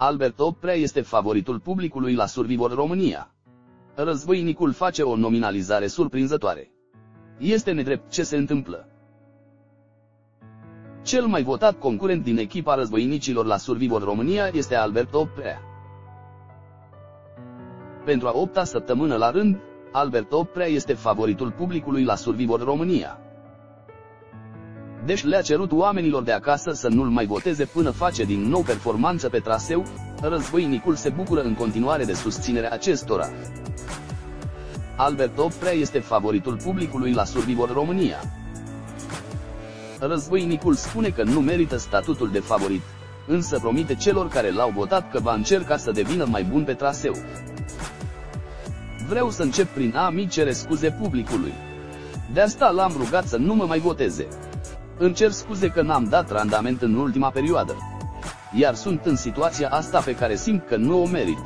Albert Oprea este favoritul publicului la Survivor România. Războinicul face o nominalizare surprinzătoare. Este nedrept ce se întâmplă. Cel mai votat concurent din echipa războinicilor la Survivor România este Albert Oprea. Pentru a opta săptămână la rând, Albert Oprea este favoritul publicului la Survivor România. Deci le-a cerut oamenilor de acasă să nu-l mai voteze până face din nou performanță pe traseu, războinicul se bucură în continuare de susținerea acestora. Albert Oprea este favoritul publicului la Survivor România. Războinicul spune că nu merită statutul de favorit, însă promite celor care l-au votat că va încerca să devină mai bun pe traseu. Vreau să încep prin a-mi cere scuze publicului. De asta l-am rugat să nu mă mai voteze. Îmi cer scuze că n-am dat randament în ultima perioadă. Iar sunt în situația asta pe care simt că nu o merit.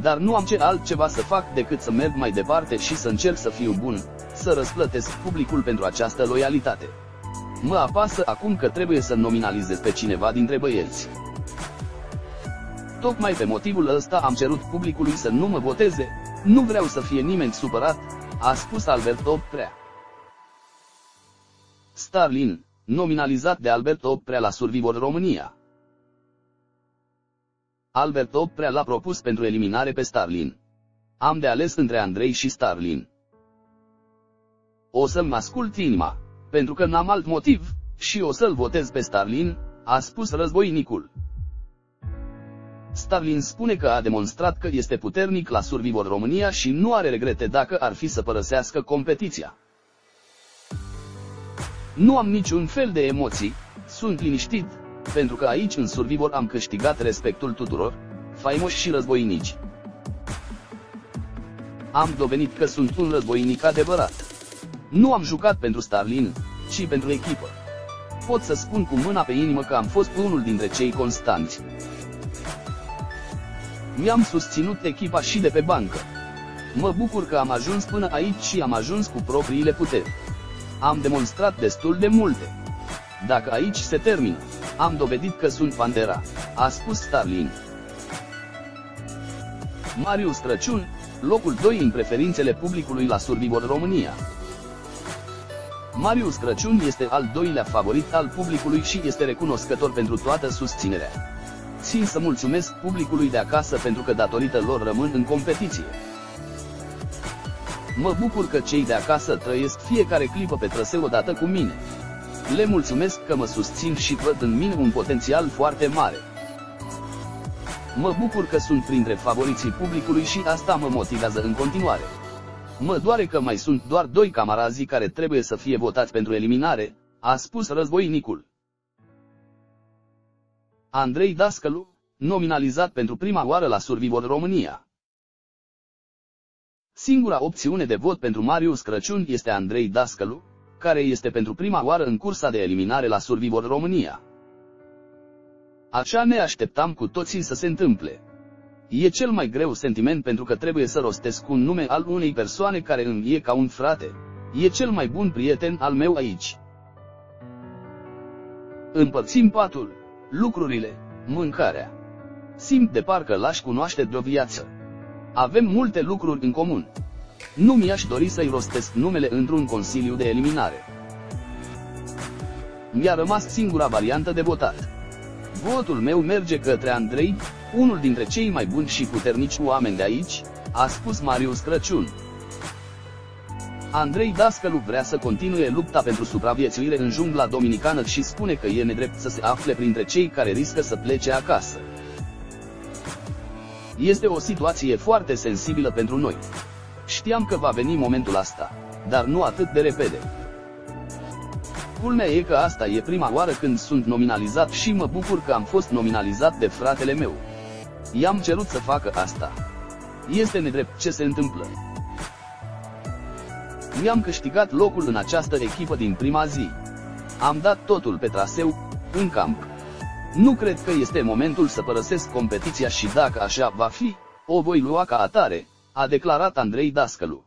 Dar nu am ce altceva să fac decât să merg mai departe și să încerc să fiu bun, să răsplătesc publicul pentru această loialitate. Mă apasă acum că trebuie să nominalizez pe cineva dintre băieți. Tocmai pe motivul ăsta am cerut publicului să nu mă voteze, nu vreau să fie nimeni supărat, a spus Albert Oprea. Starlin, nominalizat de Albert Oprea la Survivor România. Albert Oprea l-a propus pentru eliminare pe Starlin. Am de ales între Andrei și Starlin. O să-mi ascult inima, pentru că n-am alt motiv, și o să-l votez pe Starlin, a spus războinicul. Starlin spune că a demonstrat că este puternic la Survivor România și nu are regrete dacă ar fi să părăsească competiția. Nu am niciun fel de emoții, sunt liniștit, pentru că aici în Survivor am câștigat respectul tuturor, faimoși și războinici. Am dovedit că sunt un războinic adevărat. Nu am jucat pentru Starlin, ci pentru echipă. Pot să spun cu mâna pe inimă că am fost unul dintre cei constanți. Mi-am susținut echipa și de pe bancă. Mă bucur că am ajuns până aici și am ajuns cu propriile puteri. Am demonstrat destul de multe. Dacă aici se termină, am dovedit că sunt Pantera, a spus Starling. Marius Crăciun, locul 2 în preferințele publicului la Survivor România. Marius Crăciun este al doilea favorit al publicului și este recunoscător pentru toată susținerea. Țin să mulțumesc publicului de acasă pentru că datorită lor rămân în competiție. Mă bucur că cei de acasă trăiesc fiecare clipă pe traseu odată cu mine. Le mulțumesc că mă susțin și văd în mine un potențial foarte mare. Mă bucur că sunt printre favoriții publicului și asta mă motivează în continuare. Mă doare că mai sunt doar doi camarazi care trebuie să fie votați pentru eliminare, a spus războinicul. Andrei Dascălu, nominalizat pentru prima oară la Survivor România. Singura opțiune de vot pentru Marius Crăciun este Andrei Dascălu, care este pentru prima oară în cursa de eliminare la Survivor România. Așa ne așteptam cu toții să se întâmple. E cel mai greu sentiment pentru că trebuie să rostesc un nume al unei persoane care îmi e ca un frate. E cel mai bun prieten al meu aici. Împărțim patul, lucrurile, mâncarea. Simt de parcă l-aș cunoaște de o viață. Avem multe lucruri în comun. Nu mi-aș dori să-i rostesc numele într-un consiliu de eliminare. Mi-a rămas singura variantă de votat. Votul meu merge către Andrei, unul dintre cei mai buni și puternici oameni de aici, a spus Marius Crăciun. Andrei Dascălu vrea să continue lupta pentru supraviețuire în jungla dominicană și spune că e nedrept să se afle printre cei care riscă să plece acasă. Este o situație foarte sensibilă pentru noi. Știam că va veni momentul asta, dar nu atât de repede. Culmea e că asta e prima oară când sunt nominalizat și mă bucur că am fost nominalizat de fratele meu. I-am cerut să facă asta. Este nedrept ce se întâmplă. Mi-am câștigat locul în această echipă din prima zi. Am dat totul pe traseu, în camp. Nu cred că este momentul să părăsesc competiția și dacă așa va fi, o voi lua ca atare, a declarat Andrei Dascălu.